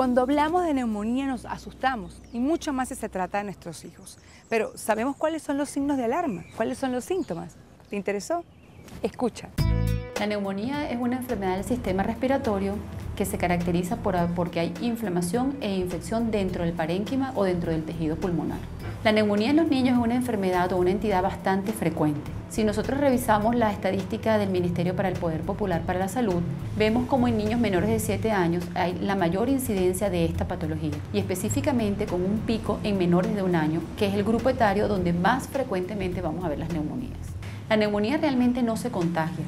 Cuando hablamos de neumonía nos asustamos y mucho más si se trata de nuestros hijos. Pero ¿sabemos cuáles son los signos de alarma? ¿Cuáles son los síntomas? ¿Te interesó? Escucha. La neumonía es una enfermedad del sistema respiratorio que se caracteriza por, porque hay inflamación e infección dentro del parénquima o dentro del tejido pulmonar. La neumonía en los niños es una enfermedad o una entidad bastante frecuente. Si nosotros revisamos la estadística del Ministerio para el Poder Popular para la Salud, vemos como en niños menores de 7 años hay la mayor incidencia de esta patología y específicamente con un pico en menores de un año, que es el grupo etario donde más frecuentemente vamos a ver las neumonías. La neumonía realmente no se contagia.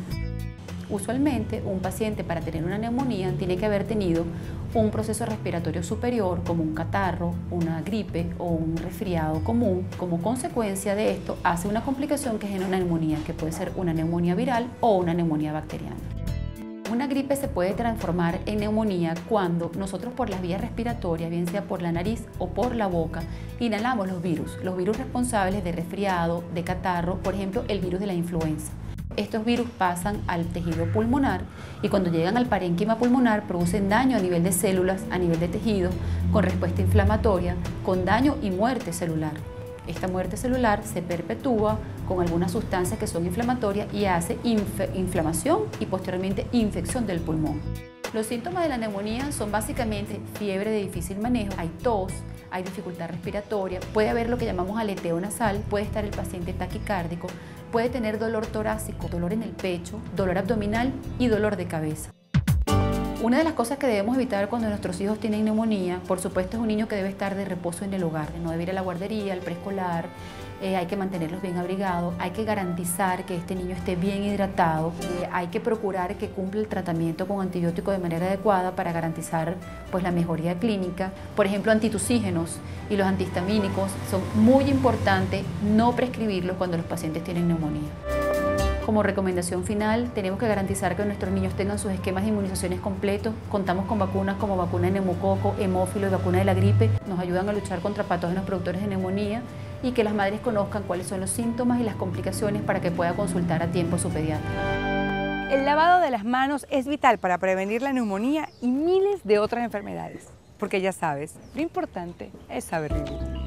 Usualmente, un paciente para tener una neumonía tiene que haber tenido un proceso respiratorio superior, como un catarro, una gripe o un resfriado común. Como consecuencia de esto, hace una complicación que es una neumonía, que puede ser una neumonía viral o una neumonía bacteriana. Una gripe se puede transformar en neumonía cuando nosotros por las vías respiratorias, bien sea por la nariz o por la boca, inhalamos los virus, los virus responsables de resfriado, de catarro, por ejemplo, el virus de la influenza. Estos virus pasan al tejido pulmonar y cuando llegan al parénquima pulmonar producen daño a nivel de células, a nivel de tejido, con respuesta inflamatoria, con daño y muerte celular. Esta muerte celular se perpetúa con algunas sustancias que son inflamatorias y hace inflamación y posteriormente infección del pulmón. Los síntomas de la neumonía son básicamente fiebre de difícil manejo, hay tos, hay dificultad respiratoria, puede haber lo que llamamos aleteo nasal, puede estar el paciente taquicárdico, puede tener dolor torácico, dolor en el pecho, dolor abdominal y dolor de cabeza. Una de las cosas que debemos evitar cuando nuestros hijos tienen neumonía, por supuesto, es un niño que debe estar de reposo en el hogar, no debe ir a la guardería, al preescolar, eh, hay que mantenerlos bien abrigados, hay que garantizar que este niño esté bien hidratado, eh, hay que procurar que cumpla el tratamiento con antibiótico de manera adecuada para garantizar pues, la mejoría clínica. Por ejemplo, antitusígenos y los antihistamínicos son muy importantes no prescribirlos cuando los pacientes tienen neumonía. Como recomendación final, tenemos que garantizar que nuestros niños tengan sus esquemas de inmunizaciones completos. Contamos con vacunas como vacuna de neumococo, hemófilo y vacuna de la gripe. Nos ayudan a luchar contra patógenos productores de neumonía y que las madres conozcan cuáles son los síntomas y las complicaciones para que pueda consultar a tiempo a su pediatra. El lavado de las manos es vital para prevenir la neumonía y miles de otras enfermedades. Porque ya sabes, lo importante es saber vivir.